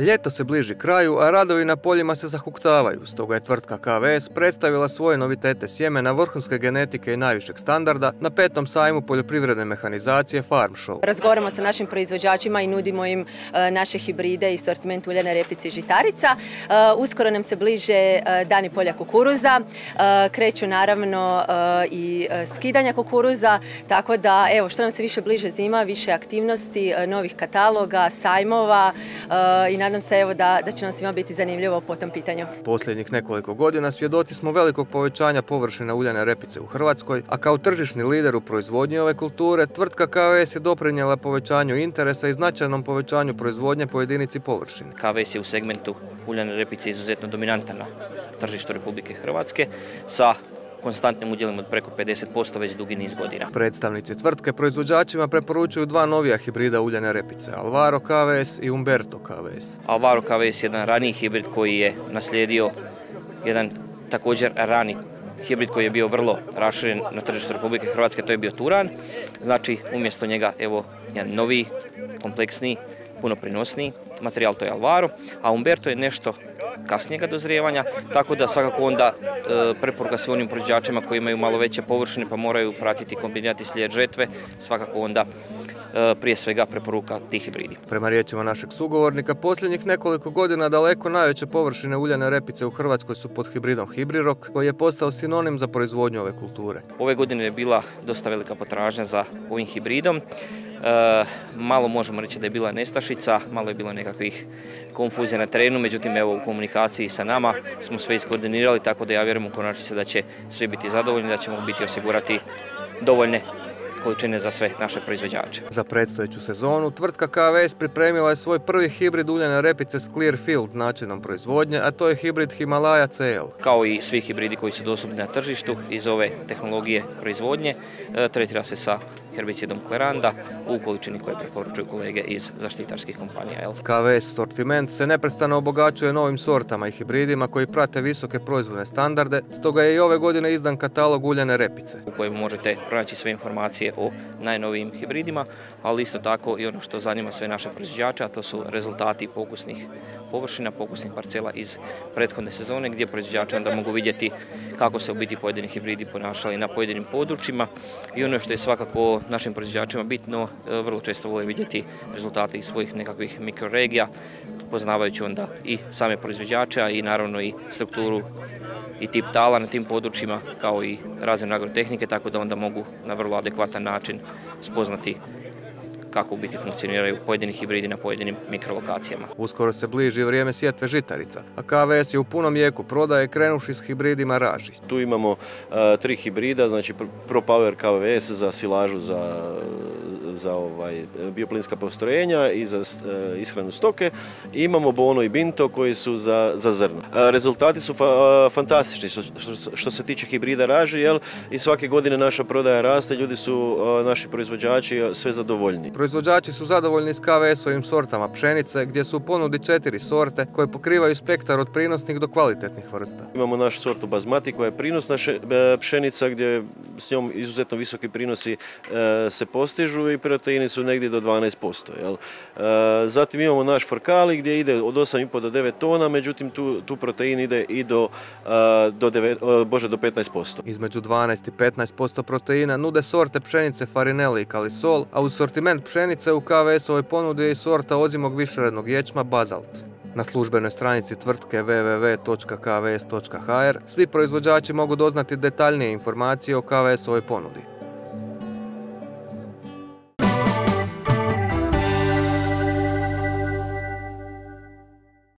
Ljeto se bliži kraju, a radovi na poljima se zahuktavaju, stoga je tvrtka KVS predstavila svoje novitete sjemena vrhunske genetike i najvišeg standarda na petom sajmu poljoprivredne mehanizacije Farm Show. Razgovaramo sa našim proizvođačima i nudimo im e, naše hibride i sortiment uljane repice i žitarica. E, uskoro nam se bliže e, dani polja kukuruza, kreću naravno i skidanja kukuruza, tako da evo što nam se više bliže zima, više aktivnosti, novih kataloga, sajmova i nadam se evo da, da će nam svima biti zanimljivo po tom pitanju. Posljednjih nekoliko godina svjedoci smo velikog povećanja površina uljane repice u Hrvatskoj, a kao tržišni lider u proizvodnji ove kulture, tvrtka KVS je doprinjela povećanju interesa i značajnom povećanju proizvodnje po jedinici površine. KVS je u segmentu uljane repice izuzetno dominantan na tržištu Republike Hrvatske sa konstantnim udjelom od preko 50% već dugi niz godina. Predstavnici tvrtke proizvođačima preporučuju dva novija hibrida uljane repice, Alvaro KVS i Umberto KVS. Alvaro KVS je jedan raniji hibrid koji je naslijedio jedan također rani hibrid koji je bio vrlo raširen na tržištu Republike Hrvatske, to je bio Turan. Znači, umjesto njega, evo, jedan novi, kompleksniji, puno prinosniji materijal, to je Alvaro, a Umberto je nešto kasnijega dozrijevanja, tako da svakako onda e, preporuka svim onim proizvođačima koji imaju malo veće površine pa moraju pratiti kombinati slijed žetve, svakako onda prije svega preporuka tih hibridi. Prema riječima našeg sugovornika, posljednjih nekoliko godina daleko najveće površine uljane repice u Hrvatskoj su pod hibridom Hibrirok, koji je postao sinonim za proizvodnju ove kulture. Ove godine je bila dosta velika potražnja za ovim hibridom. E, malo možemo reći da je bila nestašica, malo je bilo nekakvih konfuzija na terenu, međutim evo u komunikaciji sa nama smo sve iskoordinirali tako da ja vjerujem u konačnici da će svi biti zadovoljni, da ćemo biti osigurati dovoljne količine za sve naše proizvođače. Za predstojeću sezonu tvrtka KVS pripremila je svoj prvi hibrid uljane repice s Clearfield načinom proizvodnje, a to je hibrid Himalaya CL. Kao i svi hibridi koji su dostupni na tržištu iz ove tehnologije proizvodnje, e, tretira se sa herbicidom Kleranda u količini koje preporučuju kolege iz zaštitarskih kompanija. KVS sortiment se neprestano obogaćuje novim sortama i hibridima koji prate visoke proizvodne standarde, stoga je i ove godine izdan katalog uljane repice. U kojem možete pronaći sve informacije o najnovijim hibridima, ali isto tako i ono što zanima sve naše proizvođače, a to su rezultati pokusnih površina, pokusnih parcela iz prethodne sezone gdje proizvođači onda mogu vidjeti kako se u biti pojedini hibridi ponašali na pojedinim područjima. I ono što je svakako našim proizvođačima bitno, e, vrlo često vole vidjeti rezultate iz svojih nekakvih mikroregija, poznavajući onda i same proizvođače, a i naravno i strukturu i tip tala na tim područjima kao i razine agrotehnike, tako da onda mogu na vrlo adekvatan način spoznati kako u biti funkcioniraju pojedini hibridi na pojedinim mikrolokacijama. Uskoro se bliži vrijeme sjetve žitarica, a KVS je u punom jeku prodaje krenuši s hibridima raži. Tu imamo tri hibrida, znači ProPower KVS za silažu za za ovaj, bioplinska postrojenja i za e, ishranu stoke. I imamo Bono i Binto koji su za, za zrno. E, rezultati su fantastični što, se tiče hibrida raži jel? i svake godine naša prodaja raste, ljudi su, naši proizvođači sve zadovoljni. Proizvođači su zadovoljni s KVS-ovim sortama pšenice gdje su u ponudi četiri sorte koje pokrivaju spektar od prinosnih do kvalitetnih vrsta. Imamo našu sortu bazmati koja je prinosna e, pšenica gdje s njom izuzetno visoki prinosi se postižu i proteini su negdje do 12%. Jel? E, zatim imamo naš forkali gdje ide od 8,5 do 9 tona, međutim tu, tu protein ide i do, e, do, 9, e, bože, do 15%. Između 12 i 15% proteina nude sorte pšenice Farinelli i Kalisol, a u sortiment pšenice u KVS-ovoj ponudi je i sorta ozimog višerednog ječma Bazalt. Na službenoj stranici tvrtke www.kvs.hr svi proizvođači mogu doznati detaljnije informacije o KVS-ovoj ponudi.